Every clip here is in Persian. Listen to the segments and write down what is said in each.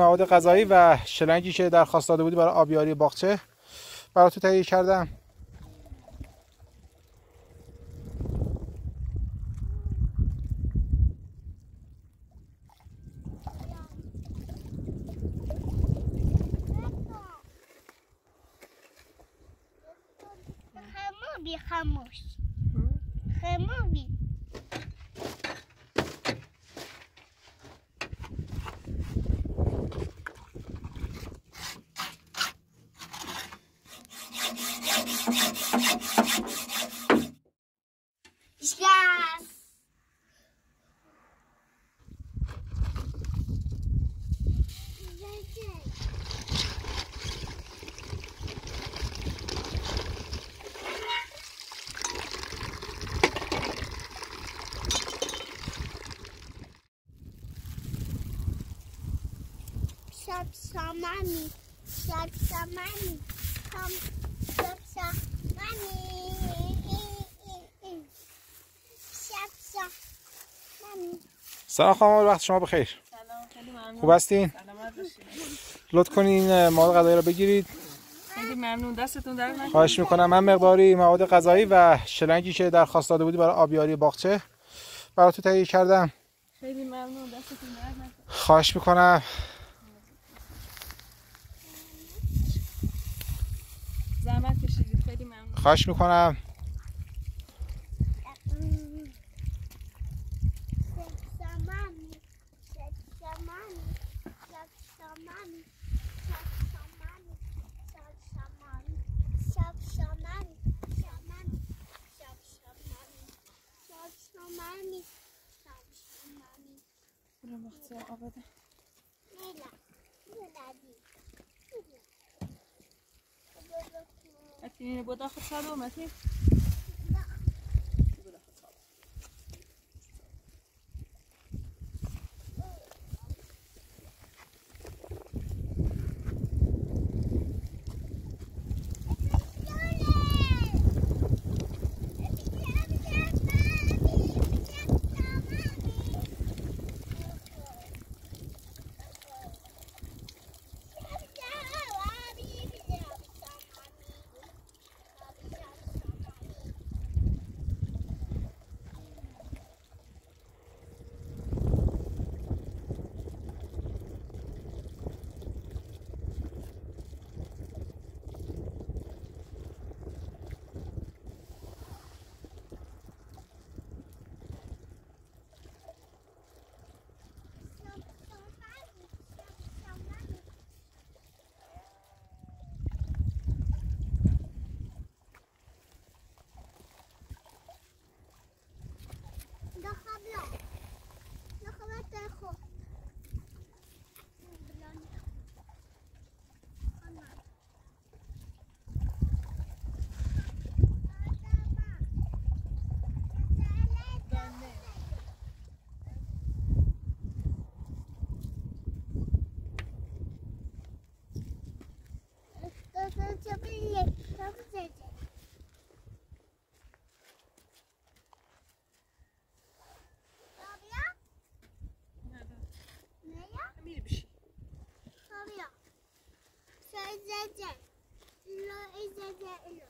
مواد غذایی و شلنگی که درخواست داده بودی برای آبیاری باغچه برای تو تهیه کردم خموش Yes. アハハハ! سلام خانم وقت شما بخیر. سلام خیلی ممنون. خوب هستین؟ سلامت باشید لطف کنین این مواد غذایی رو بگیرید. خیلی ممنون. دستتون در نکنه خواهش می‌کنم. من مقداری مواد غذایی و شلنگی که درخواست داده بودی برای آبیاری باغچه برای تو تهیه کردم. خیلی ممنون. دستتون در نکنه خواهش می‌کنم. زحمت کشیدید. خیلی ممنون. خواهش می‌کنم. برو مختار آباده اکنین بودا خود ساده Is that that? Is that that?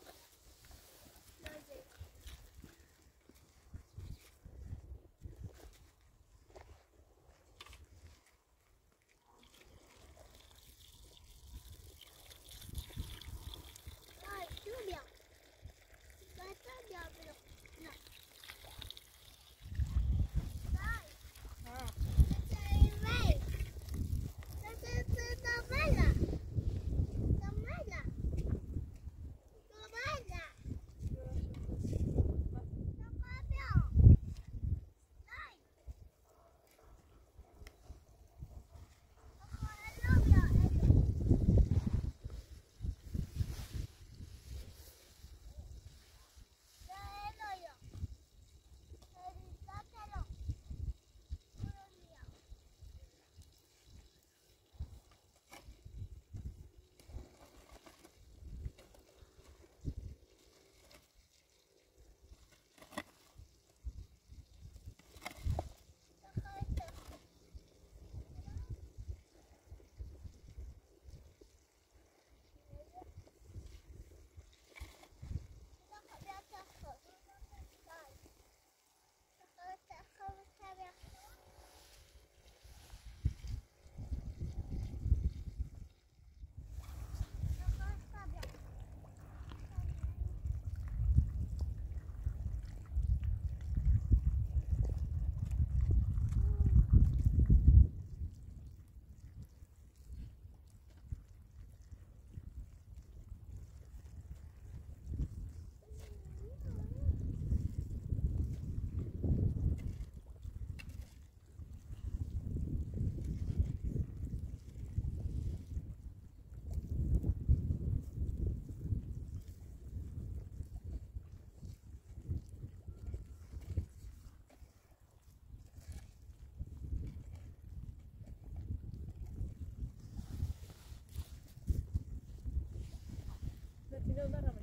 Gönderemem.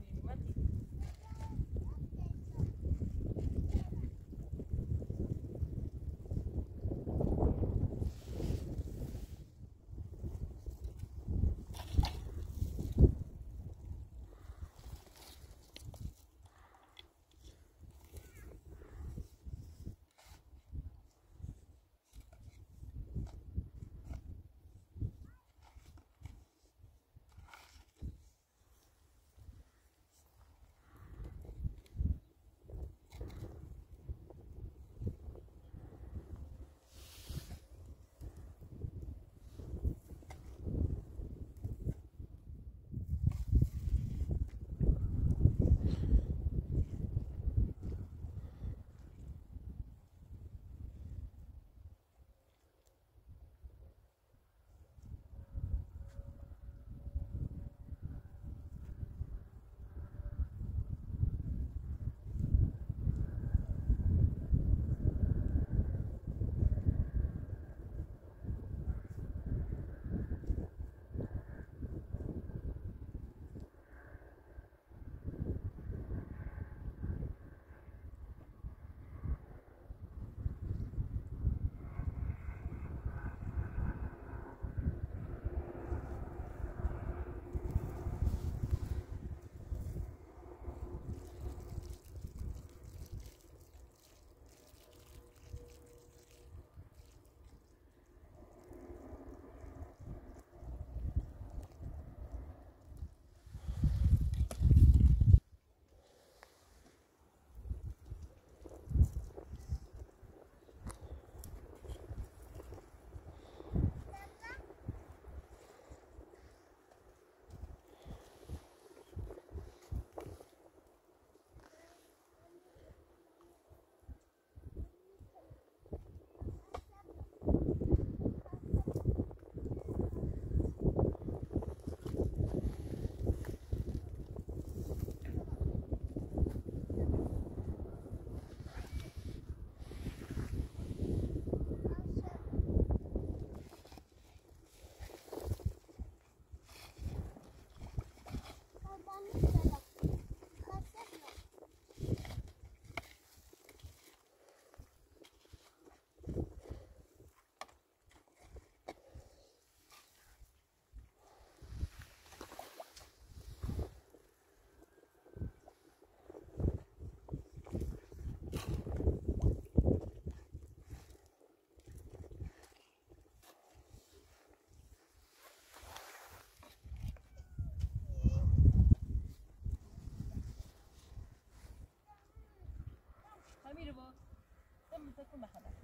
Fue 好的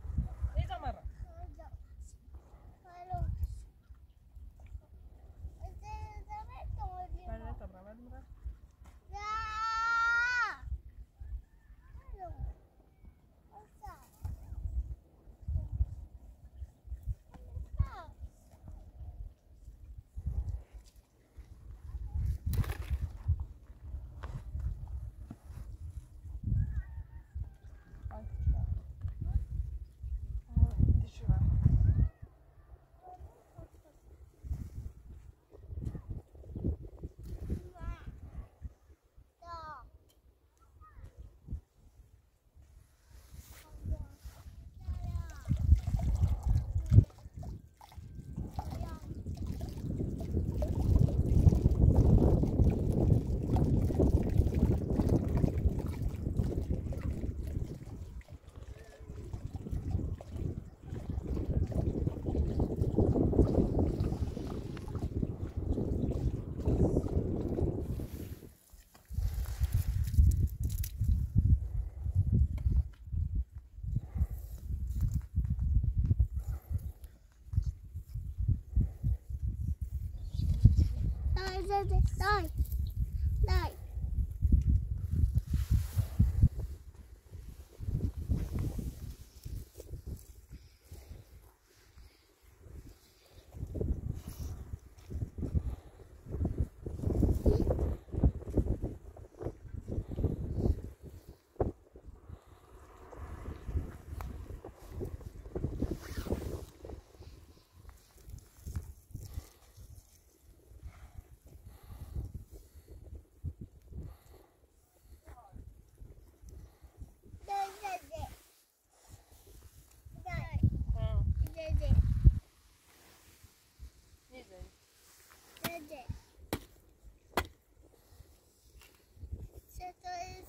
die.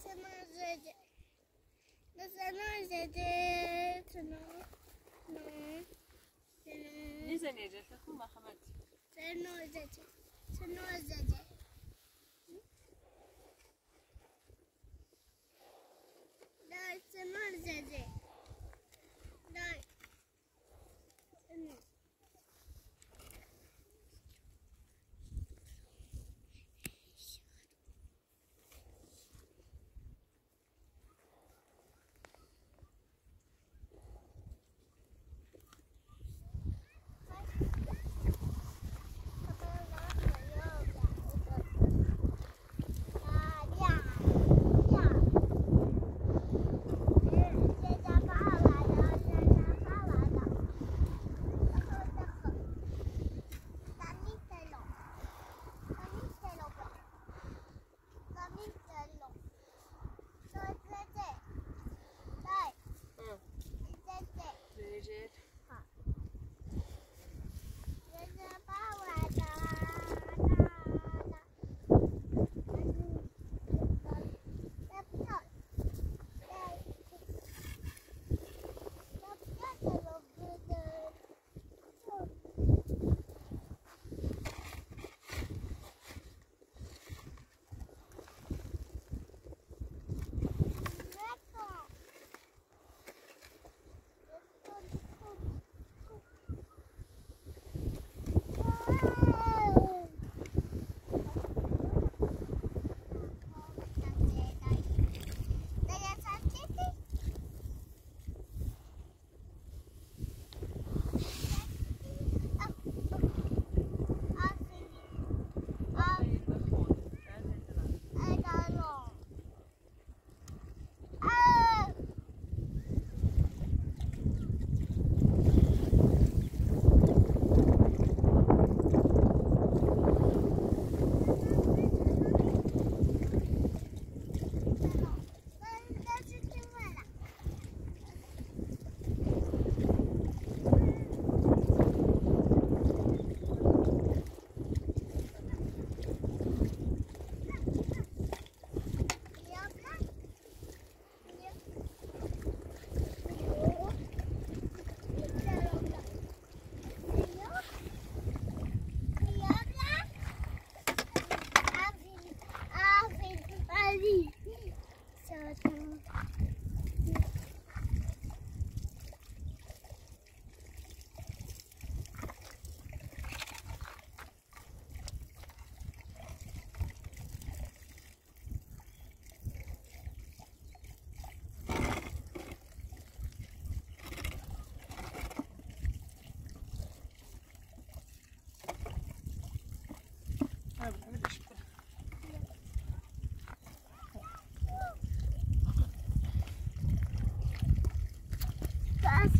Seni özledim. Ben seni özledim. Seni özledim. Seni özledim. Seni özledim. Seni özledim.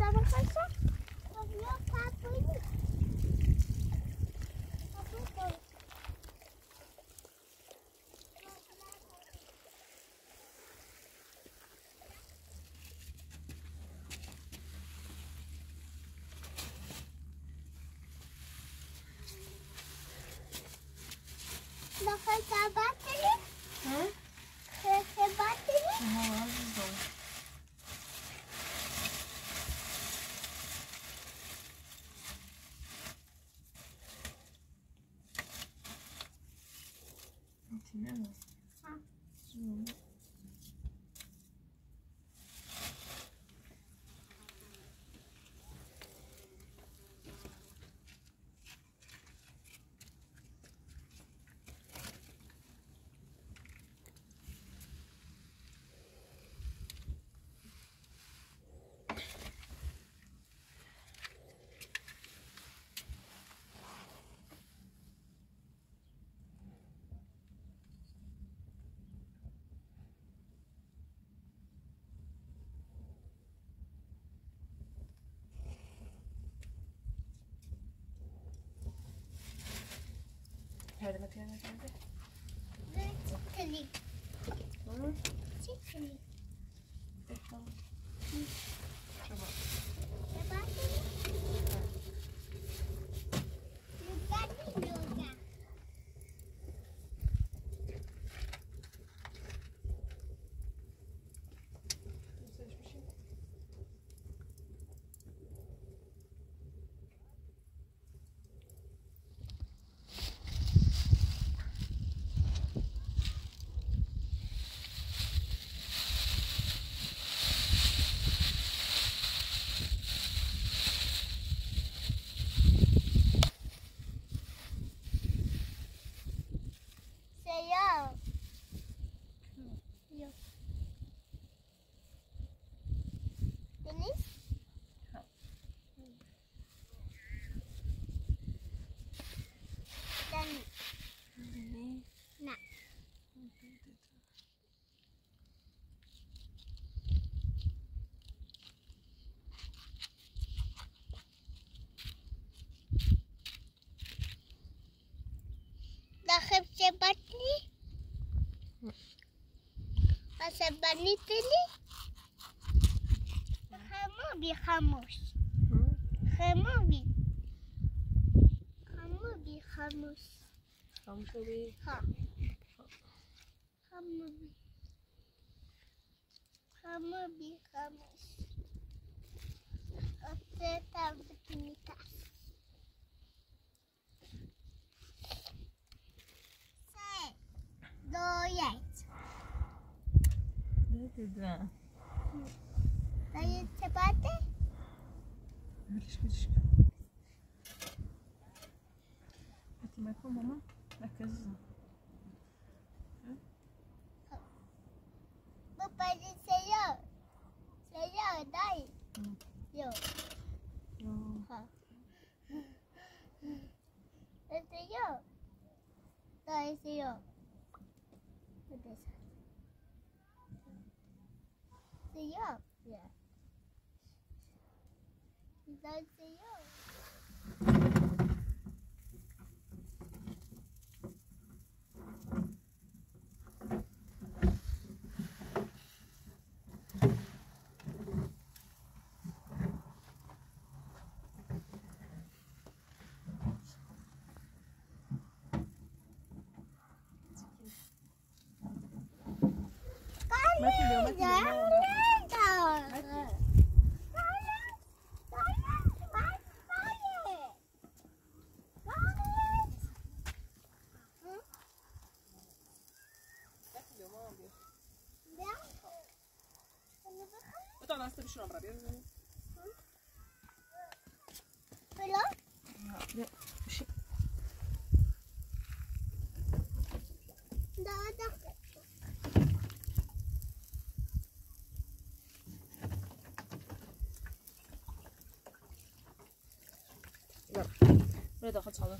seven, five, seven. ensinar você a. 来，这里。嗯，这里。se bunny? What's a bunny telly? Hamobi Hamos. Hamobi. Hamobi Hamos. Hamobi. Hamobi. Hamobi. Hamobi. Aqui mais problema na casa. Don't dạ. see Hello。是。来来。来，来到好吵了。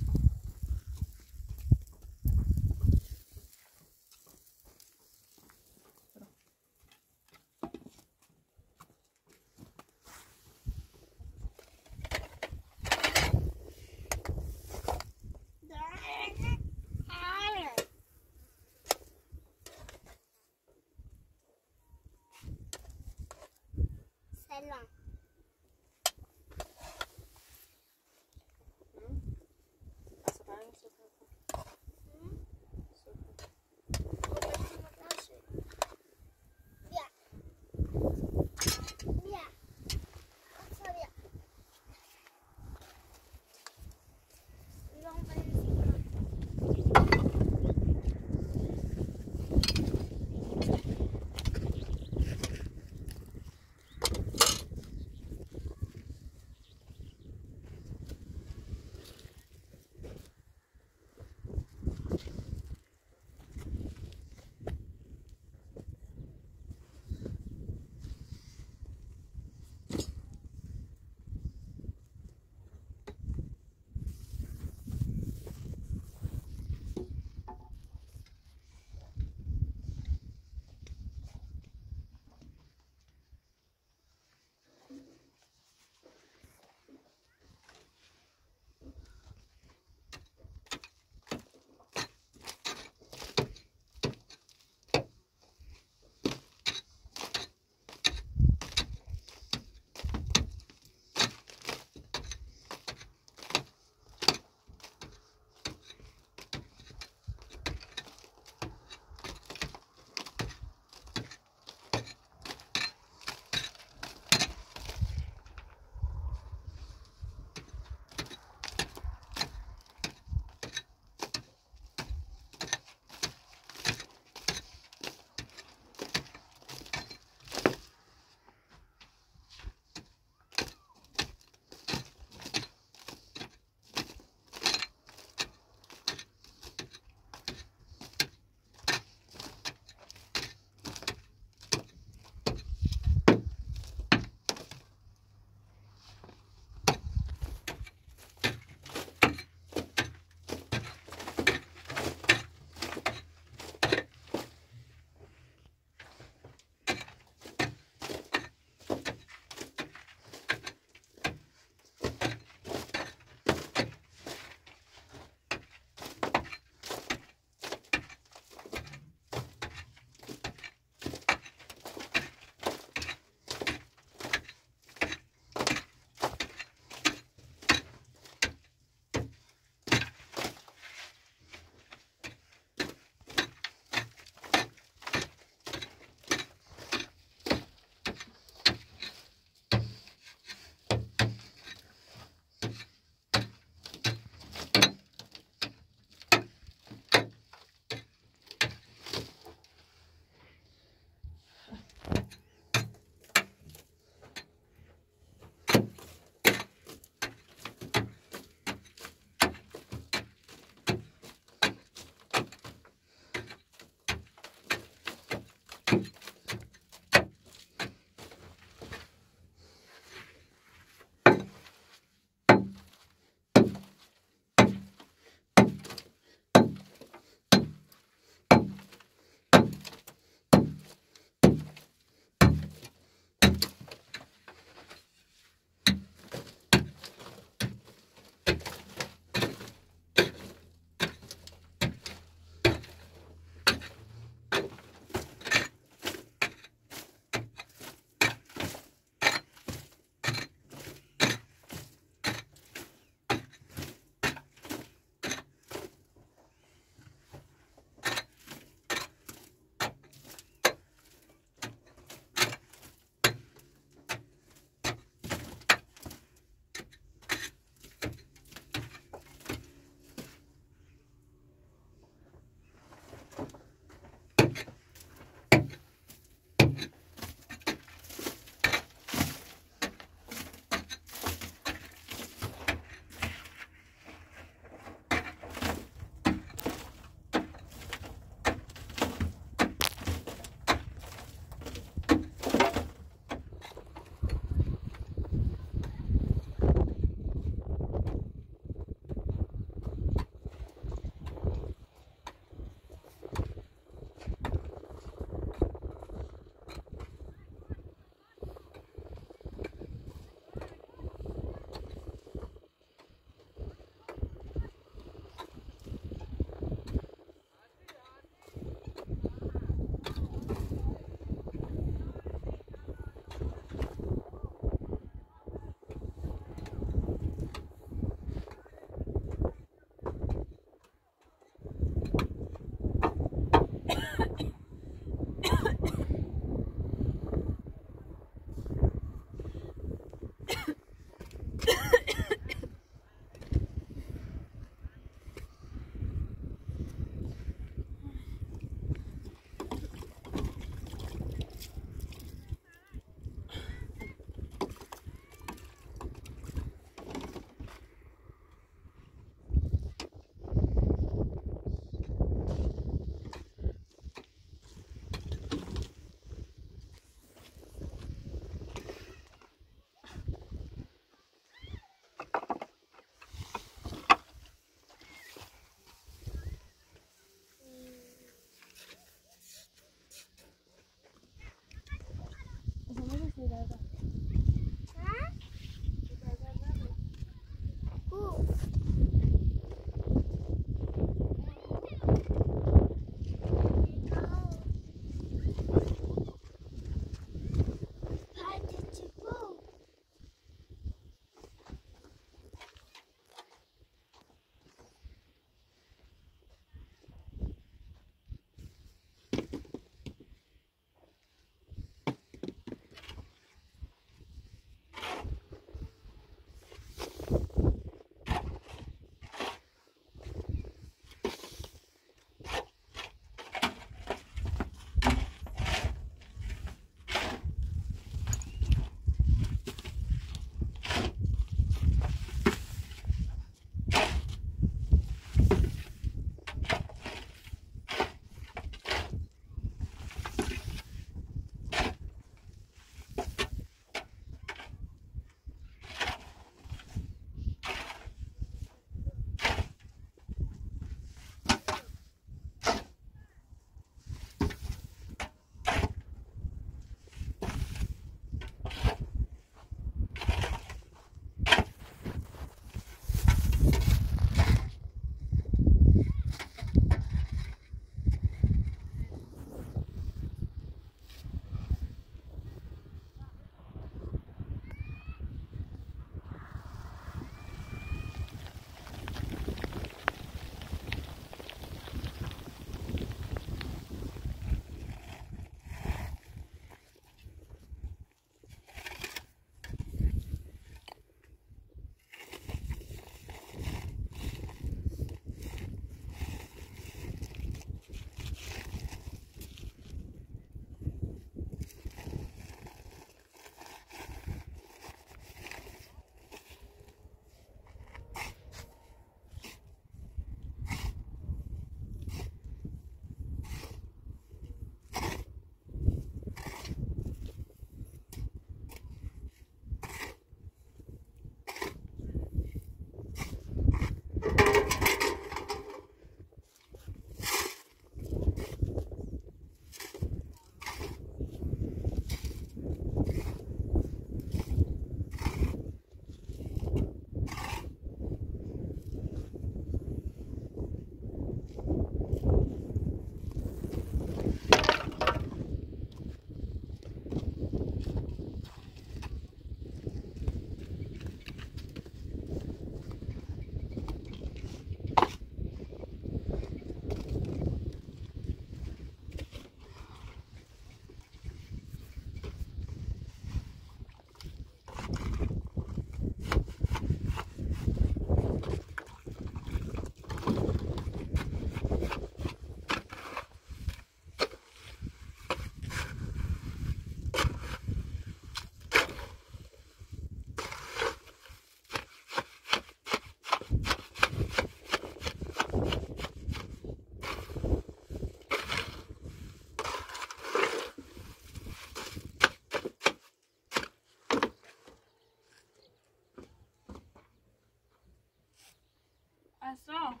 pasó?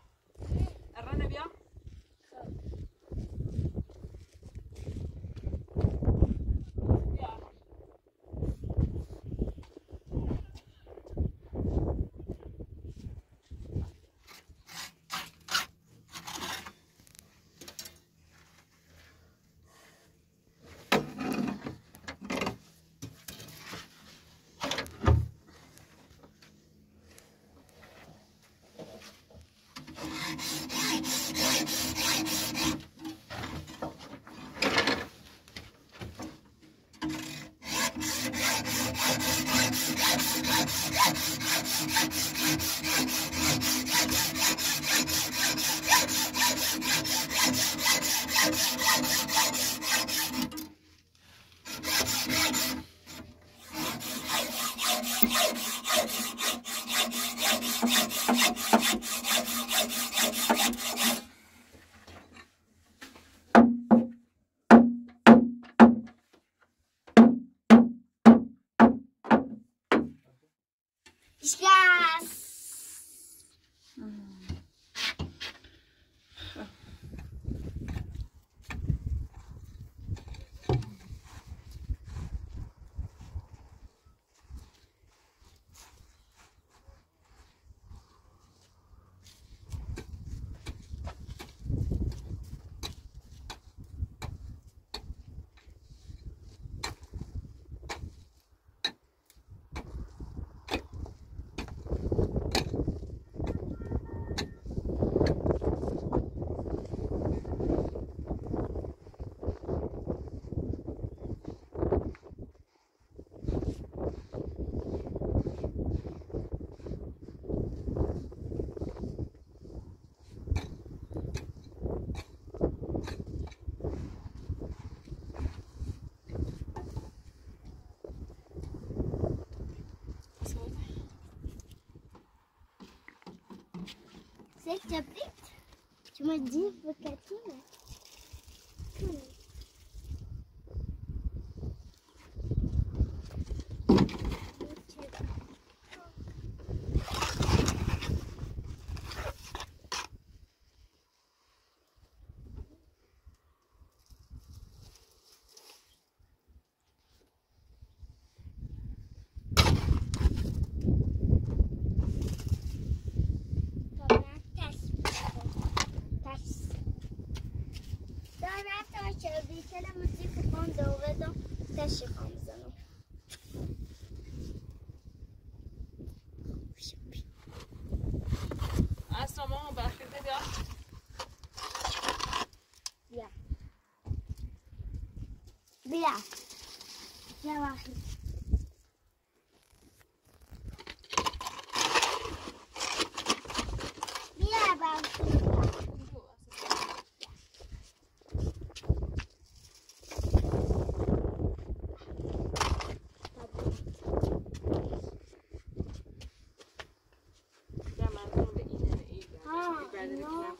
¿La rana? Tu m'as dit vocatine no. the canal.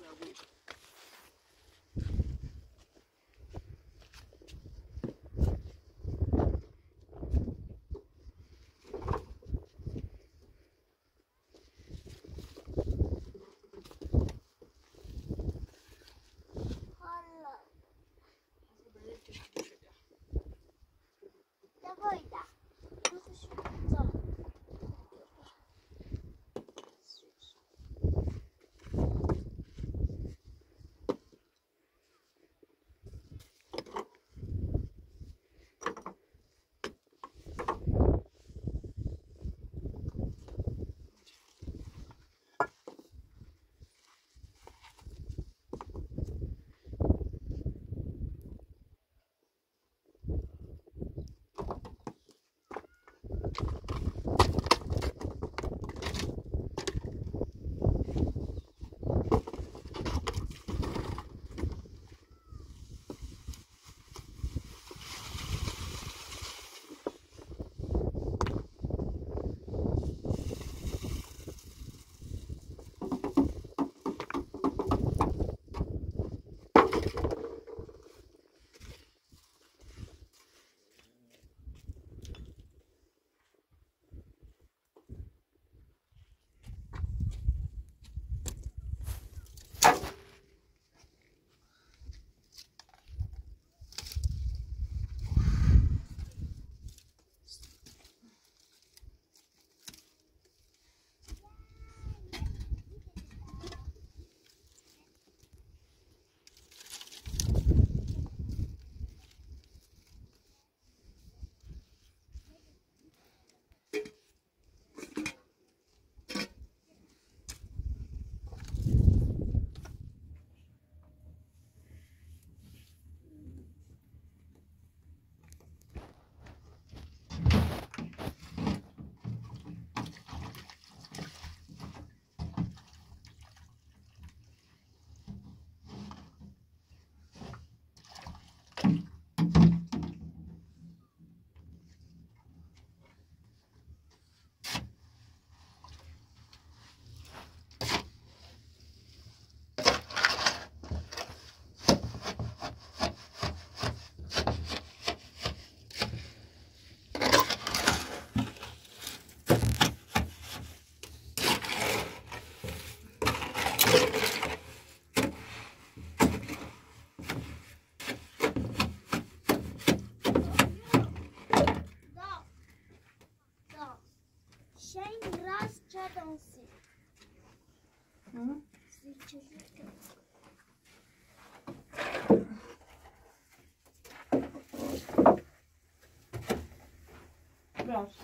Ross.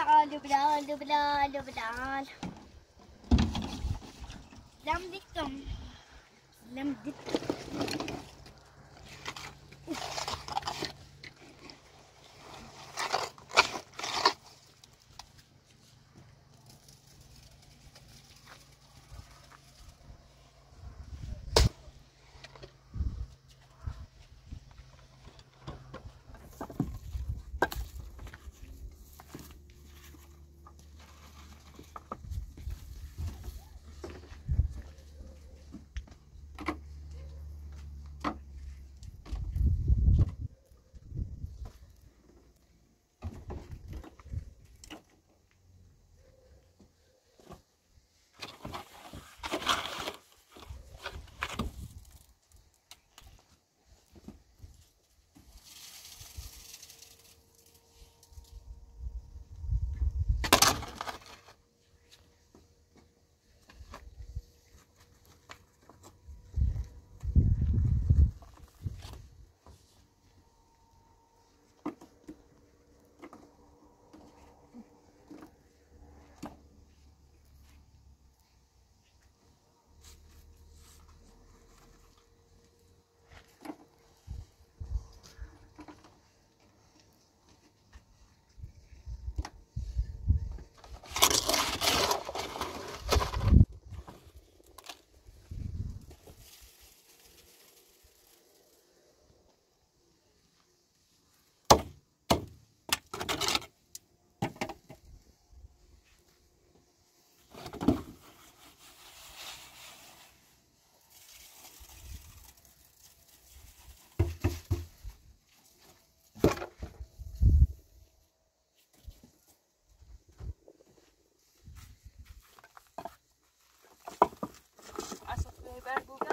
لبنان لبنان لبنان لبنان back, Luca.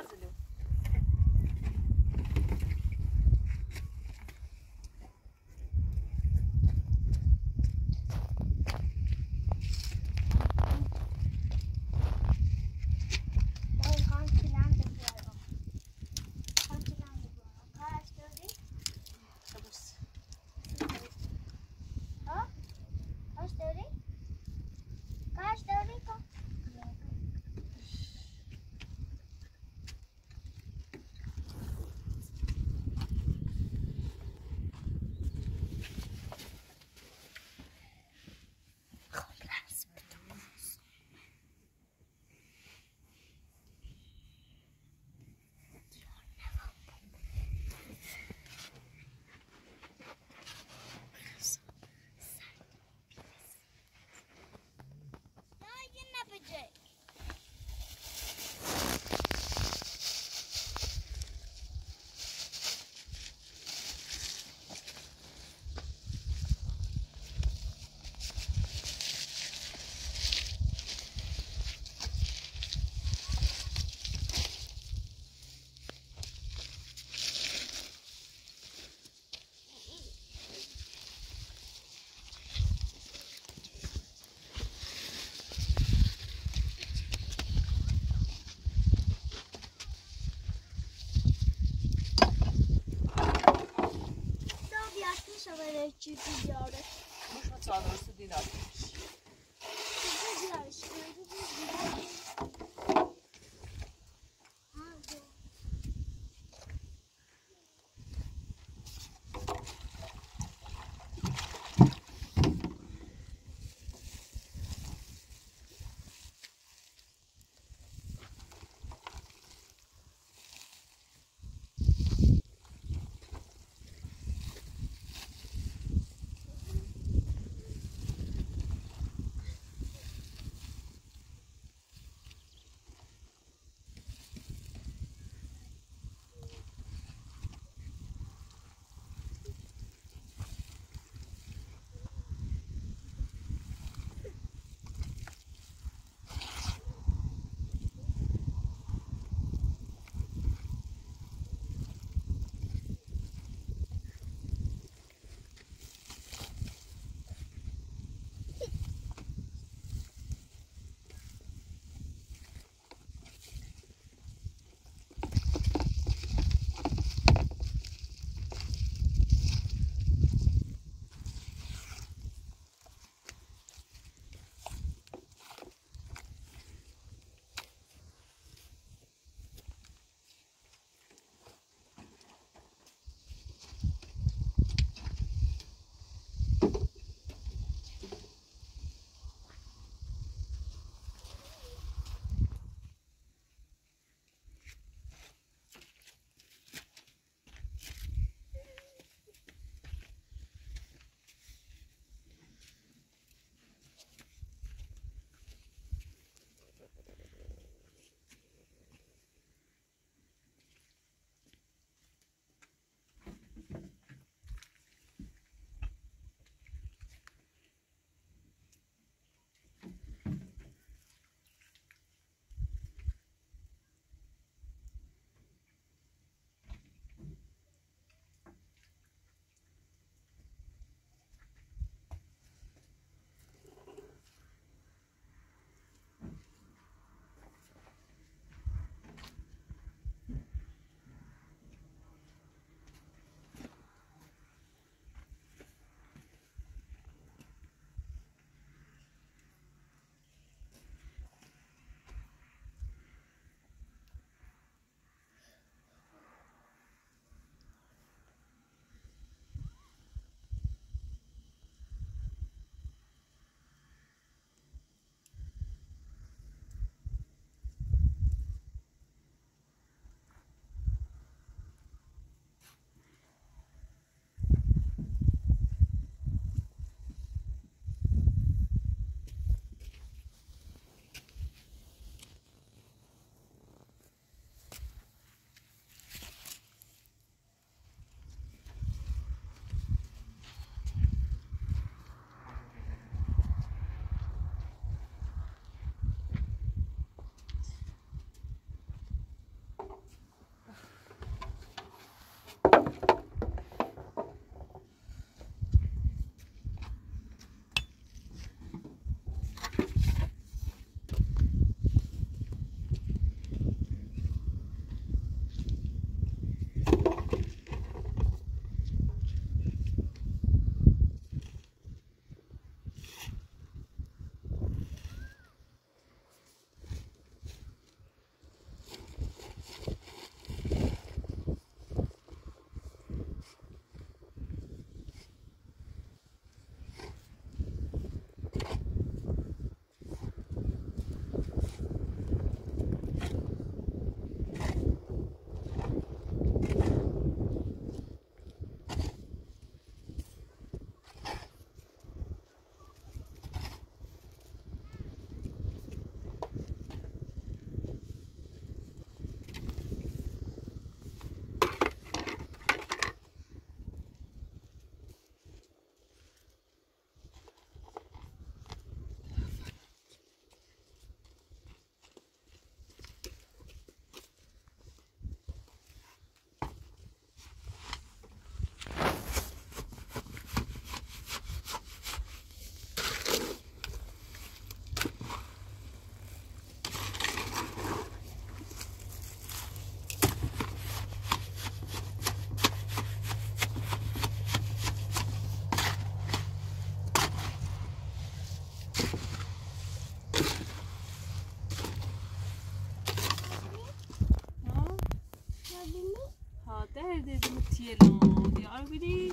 Hello, The, oh,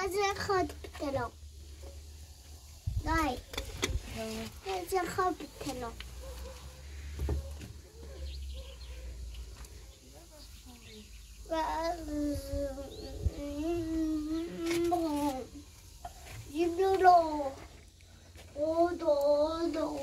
خازن خود بتلو دای خازن خود بتلو و یبلو او دو دو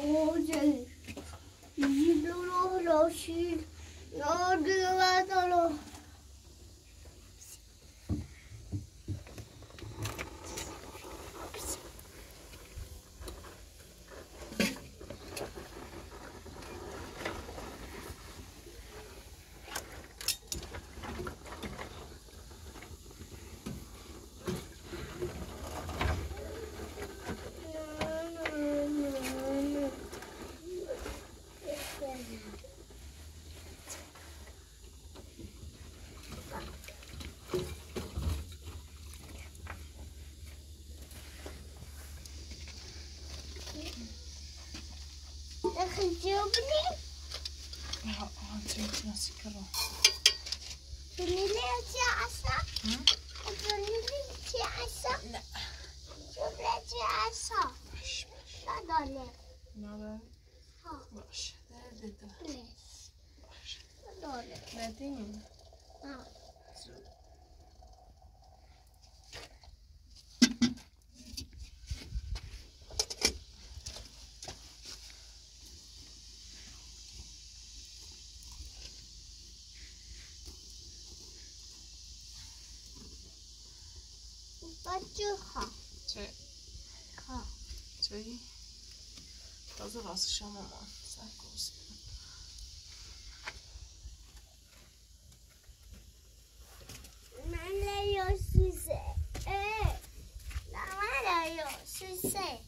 gente na cicaró. Eu te acho. Hum? Eu te acho. Não. Eu te acho. Eu te acho. Eu te. بچه Tre. ها Tre. Tazı varsa şamama. Sen olsun. من لا يوسيسي ايه لا ما لا يوسيسي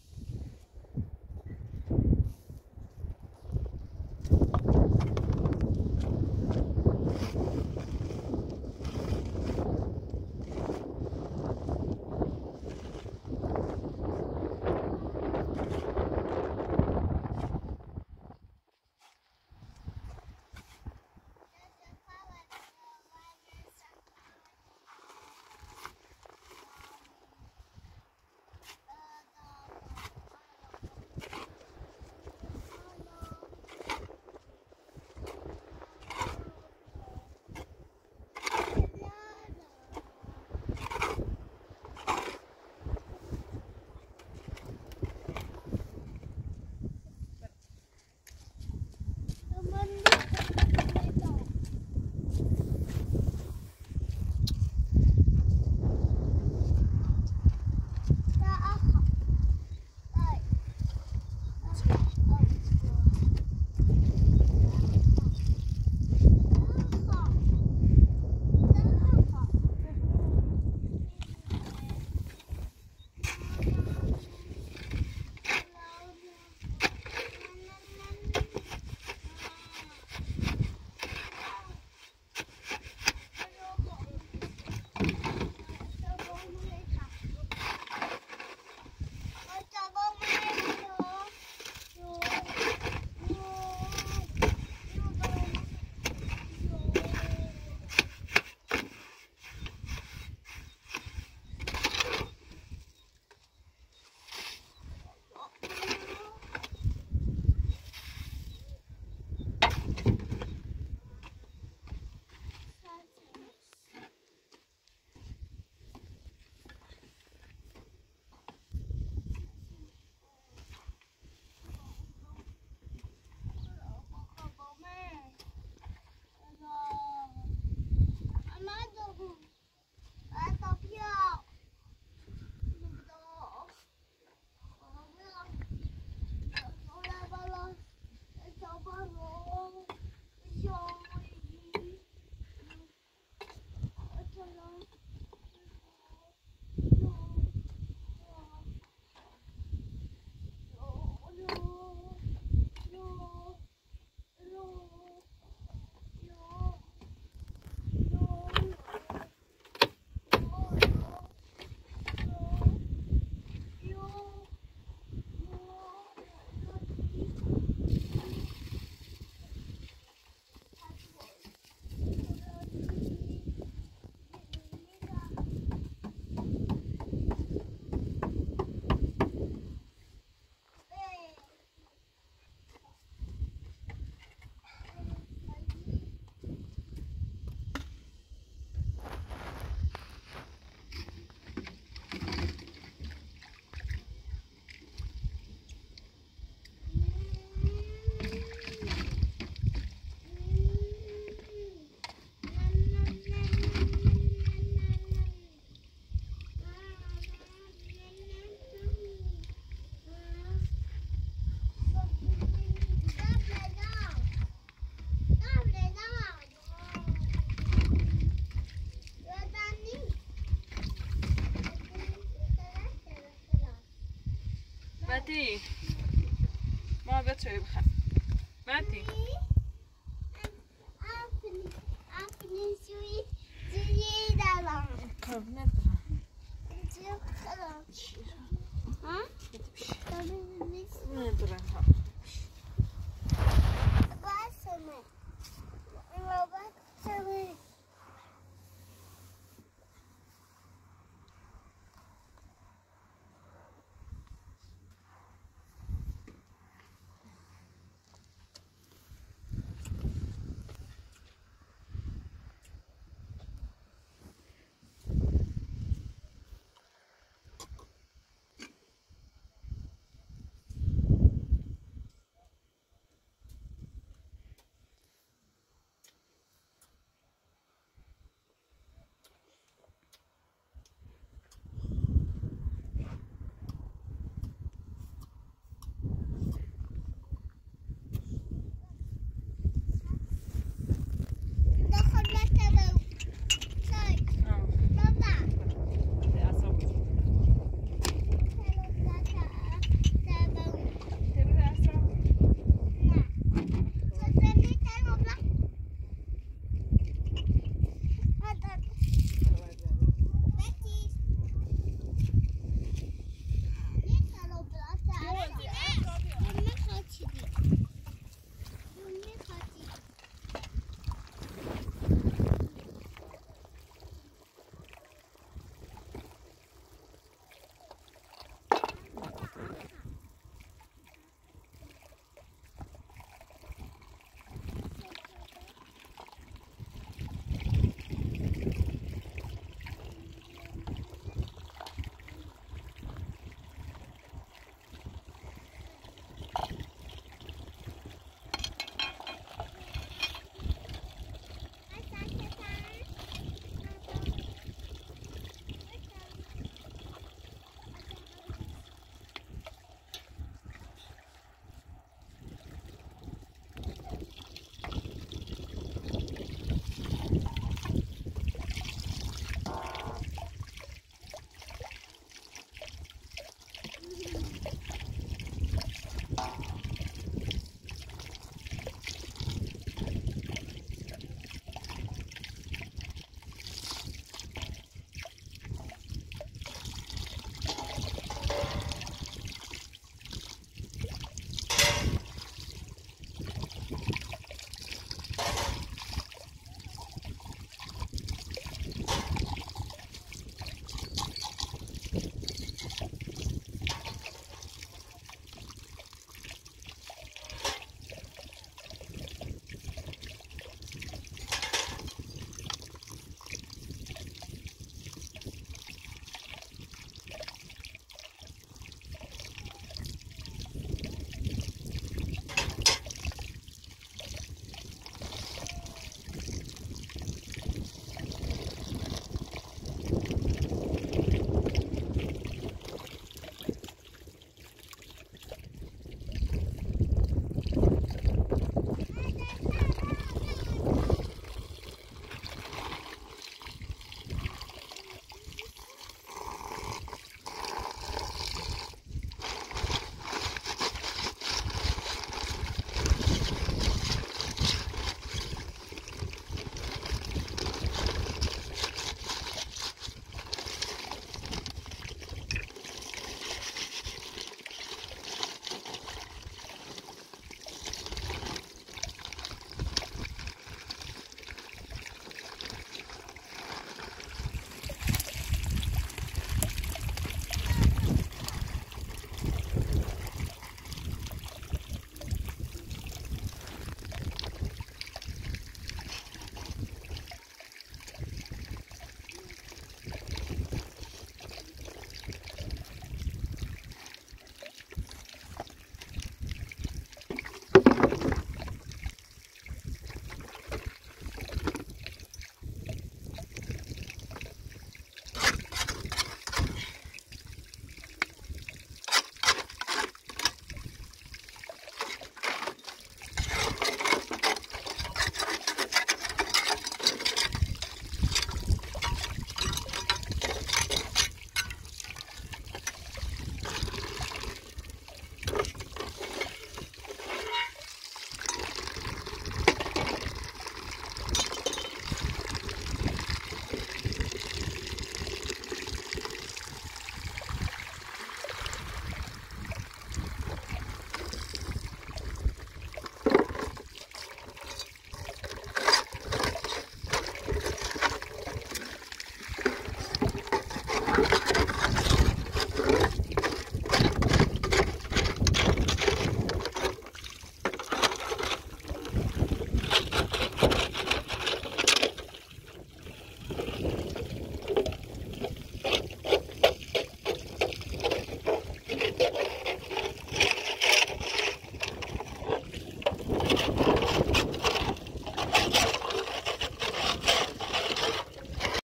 مهدی ما چایی بخر مهدی ندارم